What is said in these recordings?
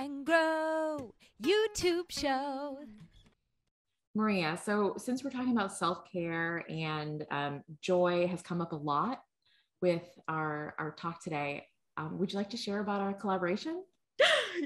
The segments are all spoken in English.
and Grow YouTube show. Maria, so since we're talking about self care and um, joy has come up a lot with our, our talk today, um, would you like to share about our collaboration?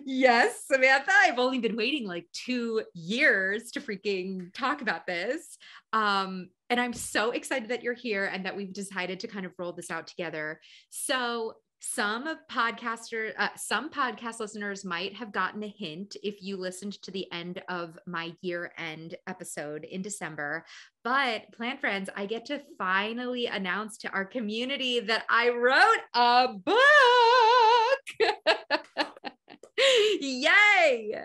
yes, Samantha. I've only been waiting like two years to freaking talk about this. Um, and I'm so excited that you're here and that we've decided to kind of roll this out together. So, some podcaster uh, some podcast listeners might have gotten a hint if you listened to the end of my year end episode in december. But plant friends i get to finally announce to our community that i wrote a book. Yay!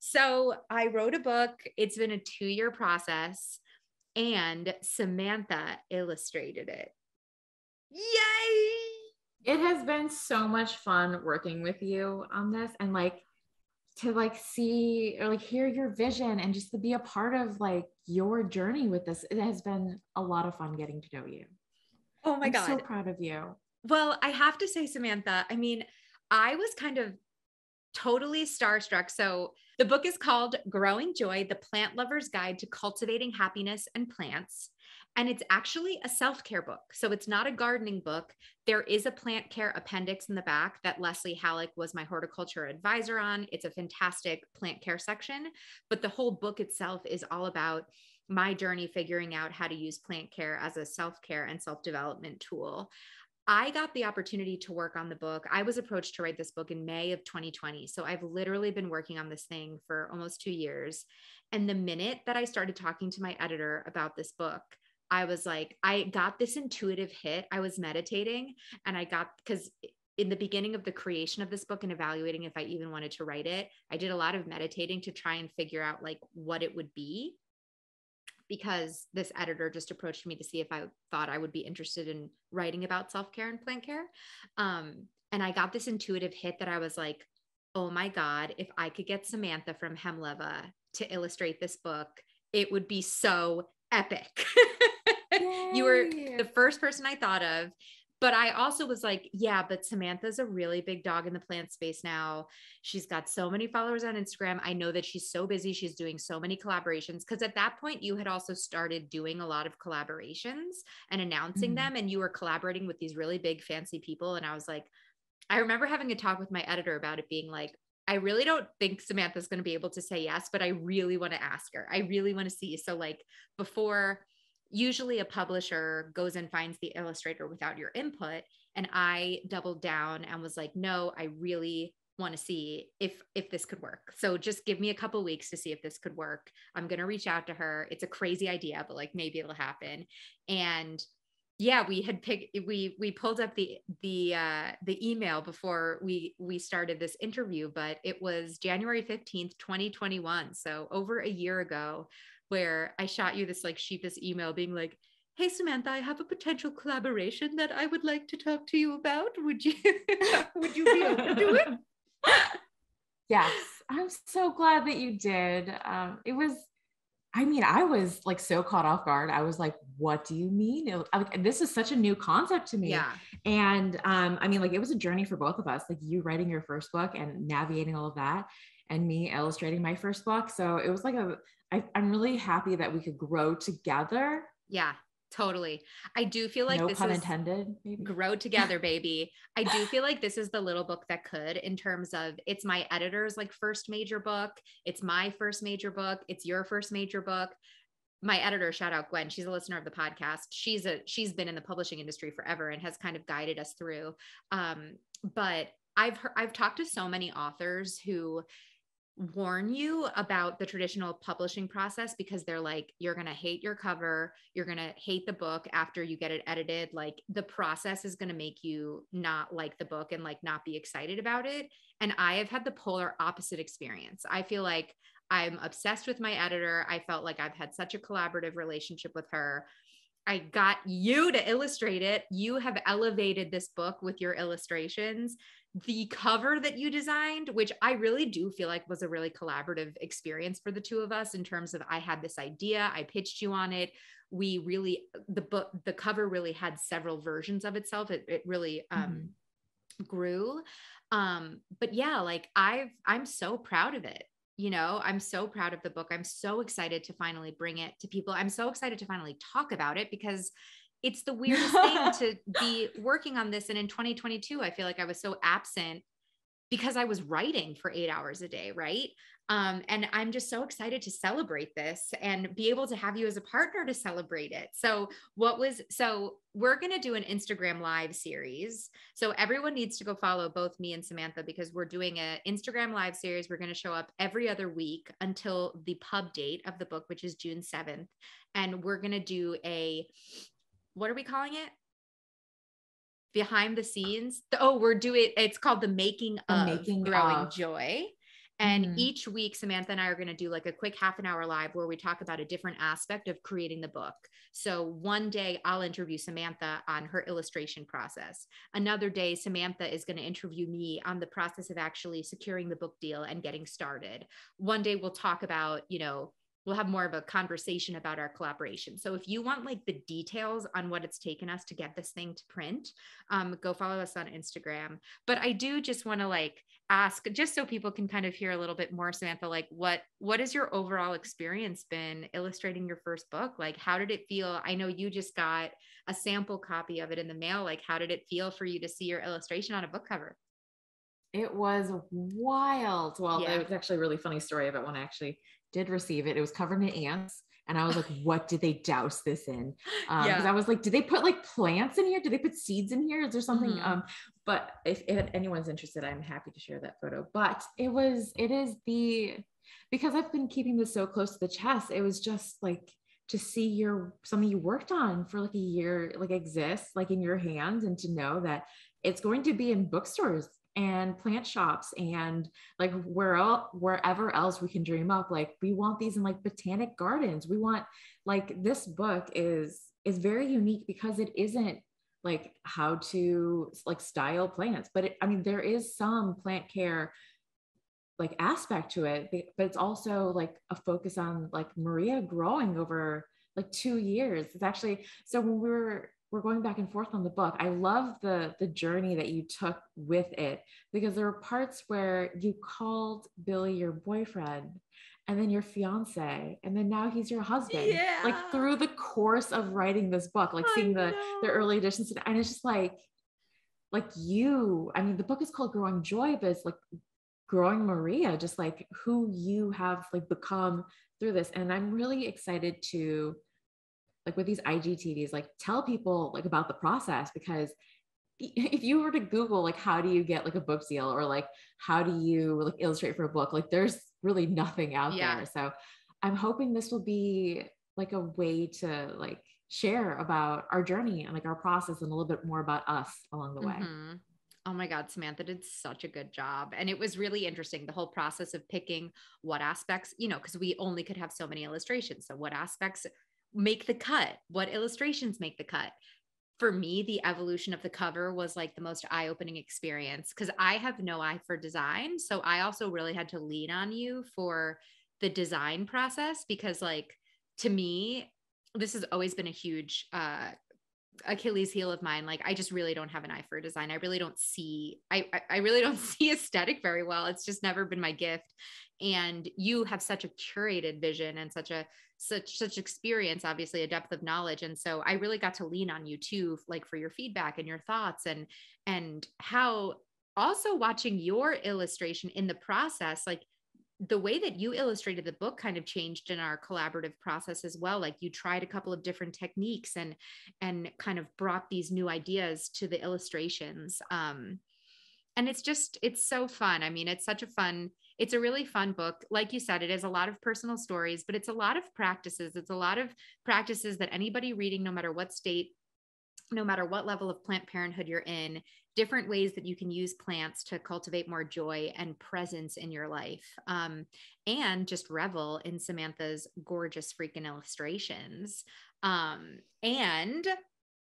So i wrote a book. It's been a two year process and samantha illustrated it. Yay it has been so much fun working with you on this and like to like see or like hear your vision and just to be a part of like your journey with this. It has been a lot of fun getting to know you. Oh my I'm god. so proud of you. Well i have to say samantha i mean i was kind of totally starstruck. So the book is called growing joy the plant lover's guide to cultivating happiness and plants and it's actually a self care book. So it's not a gardening book. There is a plant care appendix in the back that Leslie Halleck was my horticulture advisor on. It's a fantastic plant care section, but the whole book itself is all about my journey figuring out how to use plant care as a self care and self development tool. I got the opportunity to work on the book. I was approached to write this book in May of 2020. So I've literally been working on this thing for almost two years. And the minute that I started talking to my editor about this book, I was like, I got this intuitive hit. I was meditating and I got because in the beginning of the creation of this book and evaluating if I even wanted to write it, I did a lot of meditating to try and figure out like what it would be. Because this editor just approached me to see if I thought I would be interested in writing about self care and plant care. Um, and I got this intuitive hit that I was like, oh my God, if I could get Samantha from Hemleva to illustrate this book, it would be so epic. you were the first person I thought of. But I also was like, yeah, but Samantha's a really big dog in the plant space now. She's got so many followers on Instagram. I know that she's so busy. She's doing so many collaborations. Cause at that point, you had also started doing a lot of collaborations and announcing mm-hmm. them. And you were collaborating with these really big, fancy people. And I was like, I remember having a talk with my editor about it being like, I really don't think Samantha's going to be able to say yes, but I really want to ask her. I really want to see. So, like, before usually a publisher goes and finds the illustrator without your input and i doubled down and was like no i really want to see if if this could work. So just give me a couple weeks to see if this could work. I'm going to reach out to her. It's a crazy idea but like maybe it'll happen. And yeah we had picked we we pulled up the the uh the email before we we started this interview but it was january 15th 2021 so over a year ago where I shot you this like sheepish email being like, Hey Samantha, I have a potential collaboration that I would like to talk to you about. Would you would you be open to it? Yes, I'm so glad that you did. Um, it was I mean, I was like so caught off guard. I was like, what do you mean? It, like, this is such a new concept to me. Yeah. And um, I mean, like, it was a journey for both of us, like you writing your first book and navigating all of that, and me illustrating my first book. So it was like a I, I'm really happy that we could grow together. Yeah, totally. I do feel like no this pun is intended. Maybe. Grow together, baby. I do feel like this is the little book that could, in terms of it's my editor's like first major book. It's my first major book. It's your first major book. My editor, shout out Gwen. She's a listener of the podcast. She's a she's been in the publishing industry forever and has kind of guided us through. Um, but I've heard, I've talked to so many authors who warn you about the traditional publishing process because they're like you're going to hate your cover. You're going to hate the book after you get it edited. Like the process is going to make you not like the book and like not be excited about it. And i have had the polar opposite experience. I feel like i'm obsessed with my editor. I felt like i've had such a collaborative relationship with her I got you to illustrate it. You have elevated this book with your illustrations the cover that you designed, which I really do feel like was a really collaborative experience for the two of us in terms of I had this idea, I pitched you on it. We really the book the cover really had several versions of itself. It, it really um mm-hmm. grew. Um, but yeah, like I've I'm so proud of it. You know, I'm so proud of the book. I'm so excited to finally bring it to people. I'm so excited to finally talk about it because it's the weirdest thing to be working on this. And in 2022, I feel like I was so absent because I was writing for eight hours a day, right? Um, and I'm just so excited to celebrate this and be able to have you as a partner to celebrate it. So, what was so we're going to do an Instagram live series. So, everyone needs to go follow both me and Samantha because we're doing an Instagram live series. We're going to show up every other week until the pub date of the book, which is June 7th. And we're going to do a what are we calling it? Behind the scenes. Oh, we're doing it's called the making The of Making growing of. joy. And Mhm. each week, Samantha and I are going to do like a quick half an hour live where we talk about a different aspect of creating the book. So one day I'll interview Samantha on her illustration process. Another day, Samantha is going to interview me on the process of actually securing the book deal and getting started. One day we'll talk about, you know, we'll have more of a conversation about our collaboration. So if you want like the details on what it's taken us to get this thing to print, um, go follow us on Instagram. But I do just want to like ask, just so people can kind of hear a little bit more, Samantha, like what what has your overall experience been illustrating your first book? Like how did it feel? I know you just got a sample copy of it in the mail. Like how did it feel for you to see your illustration on a book cover? It was wild. Well, Yeah. it was actually a really funny story about when I actually did receive it. It was covered in ants. And I was like, what did they douse this in? Um, because Yeah. I was like, did they put like plants in here? Did they put seeds in here? Is there something? Mhm. Um, but if, if anyone's interested, I'm happy to share that photo. But it was, it is the, because I've been keeping this so close to the chest, it was just like to see your something you worked on for like a year, like exists like in your hands and to know that it's going to be in bookstores and plant shops and like where el- wherever else we can dream up like we want these in like botanic gardens. We want like this book is is very unique because it isn't like how to like style plants but it, i mean there is some plant care like aspect to it but it's also like a focus on like maria growing over like two years. It's actually so when we were we're going back and forth on the book. I love the the journey that you took with it because there were parts where you called billy your boyfriend and then your fiance and then now he's your husband Yeah. like through the course of writing this book like seeing the the early editions and it's just like like you i mean the book is called growing joy but it's like growing maria just like who you have like become through this. And i'm really excited to like with these igtvs like tell people like about the process because if you were to google like how do you get like a book deal or like how do you like illustrate for a book like there's really nothing out Yeah. there so i'm hoping this will be like a way to like share about our journey and like our process and a little bit more about us along the way Mhm. Oh my God, Samantha did such a good job. And it was really interesting the whole process of picking what aspects, you know, because we only could have so many illustrations. So, what aspects make the cut? What illustrations make the cut? For me, the evolution of the cover was like the most eye opening experience because I have no eye for design. So, I also really had to lean on you for the design process because, like, to me, this has always been a huge uh, Achilles heel of mine. Like I just really don't have an eye for design. I really don't see, I, I, really don't see aesthetic very well. It's just never been my gift. And you have such a curated vision and such a, such, such experience, obviously a depth of knowledge. And so I really got to lean on you too, like for your feedback and your thoughts and, and how also watching your illustration in the process, like the way that you illustrated the book kind of changed in our collaborative process as well. Like you tried a couple of different techniques and and kind of brought these new ideas to the illustrations. Um and it's just it's so fun. I mean it's such a fun it's a really fun book. Like you said it is a lot of personal stories but it's a lot of practices. It's a lot of practices that anybody reading no matter what state no matter what level of plant parenthood you're in different ways that you can use plants to cultivate more joy and presence in your life um, and just revel in samantha's gorgeous freaking illustrations um, and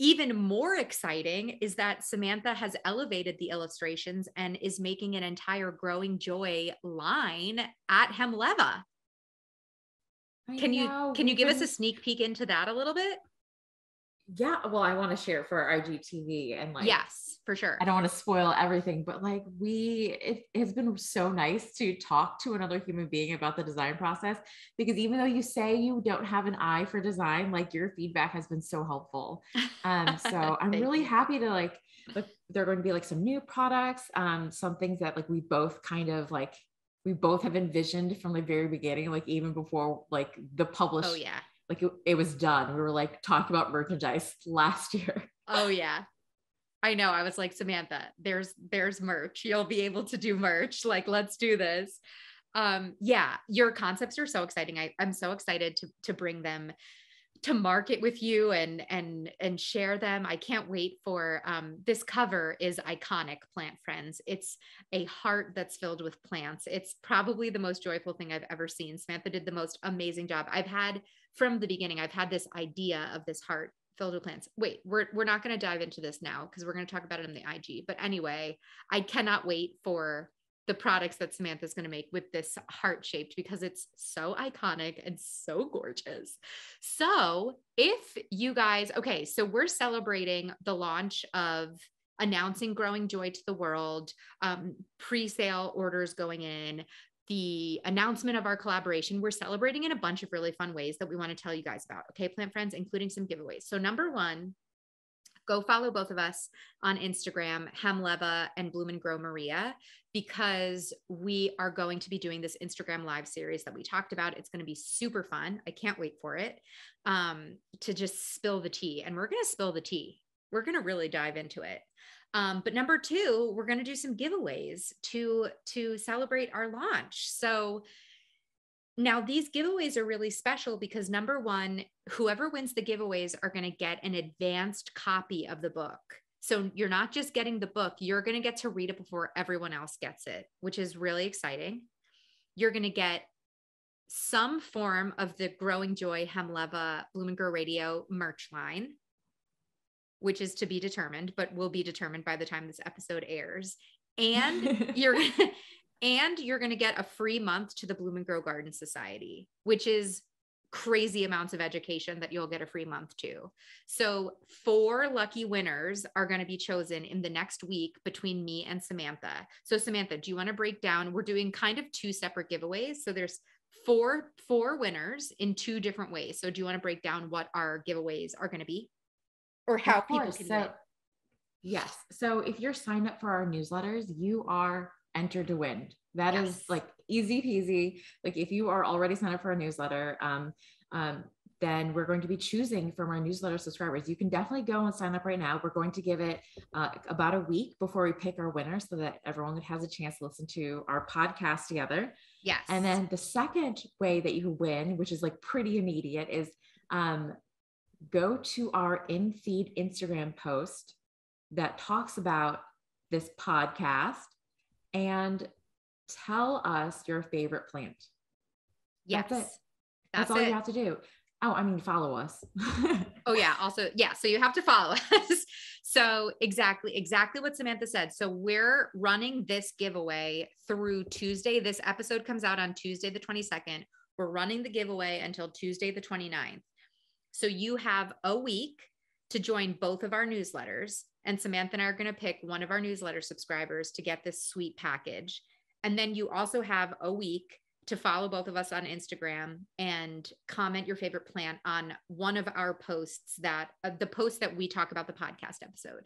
even more exciting is that Samantha has elevated the illustrations and is making an entire growing joy line at Hemleva. I Can you can you give us a sneak peek into that a little bit? Yeah, well, I want to share for IGTV and like, yes, for sure. I don't want to spoil everything, but like we, it, it has been so nice to talk to another human being about the design process because even though you say you don't have an eye for design, like your feedback has been so helpful. Um, so I'm really you. happy to like, like there are going to be like some new products, um, some things that like we both kind of like we both have envisioned from the very beginning, like even before like the published. Oh yeah like it, it was done. We were like talking about merchandise last year. Oh yeah. I know. I was like, Samantha, there's there's merch. You'll be able to do merch. Like, let's do this. Um, yeah, your concepts are so exciting. I, I'm so excited to to bring them to market with you and and and share them. I can't wait for um, this cover is iconic plant friends. It's a heart that's filled with plants. It's probably the most joyful thing I've ever seen. Samantha did the most amazing job. I've had from the beginning, I've had this idea of this heart filled with plants. Wait, we're we're not going to dive into this now because we're going to talk about it in the IG. But anyway, I cannot wait for the products that Samantha's going to make with this heart shaped because it's so iconic and so gorgeous. So, if you guys, okay, so we're celebrating the launch of announcing Growing Joy to the world, um, pre sale orders going in, the announcement of our collaboration, we're celebrating in a bunch of really fun ways that we want to tell you guys about. Okay, plant friends, including some giveaways. So, number one, go follow both of us on Instagram, Hemleva and Bloom and Grow Maria, because we are going to be doing this Instagram live series that we talked about. It's going to be super fun. I can't wait for it um, to just spill the tea. And we're going to spill the tea. We're going to really dive into it. Um, but number two, we're going to do some giveaways to to celebrate our launch. So now these giveaways are really special because number one, whoever wins the giveaways are going to get an advanced copy of the book. So you're not just getting the book, you're going to get to read it before everyone else gets it, which is really exciting. You're going to get some form of the Growing Joy Hemleva Bloom and Grow Radio merch line which is to be determined, but will be determined by the time this episode airs. And you're and you're going to get a free month to the Bloom and Grow Garden Society, which is crazy amounts of education that you'll get a free month to. So, four lucky winners are going to be chosen in the next week between me and Samantha. So, Samantha, do you want to break down? We're doing kind of two separate giveaways. So, there's four four winners in two different ways. So, do you want to break down what our giveaways are going to be? Or how people can so, Yes. So if you're signed up for our newsletters, you are entered to win. That yes. is like easy peasy. Like if you are already signed up for a newsletter, um, um, then we're going to be choosing from our newsletter subscribers. You can definitely go and sign up right now. We're going to give it uh, about a week before we pick our winner so that everyone has a chance to listen to our podcast together. Yes. And then the second way that you win, which is like pretty immediate, is um, go to our in feed Instagram post that talks about this podcast and tell us your favorite plant. Yes. That's it. That's, That's all it. you have to do. Oh, I mean, follow us. oh, yeah. Also, yeah. So you have to follow us. So, exactly, exactly what Samantha said. So, we're running this giveaway through Tuesday. This episode comes out on Tuesday, the 22nd. We're running the giveaway until Tuesday, the 29th. So you have a week to join both of our newsletters. And Samantha and I are going to pick one of our newsletter subscribers to get this sweet package. And then you also have a week to follow both of us on Instagram and comment your favorite plant on one of our posts that uh, the post that we talk about the podcast episode.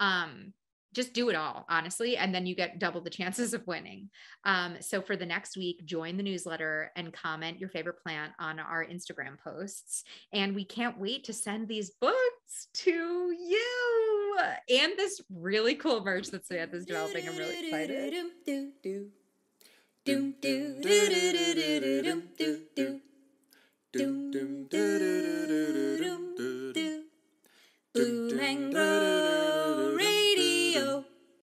Um, just do it all honestly and then you get double the chances of winning um, so for the next week join the newsletter and comment your favorite plant on our instagram posts and we can't wait to send these books to you and this really cool merch that samantha's developing i'm really excited Bloom and grow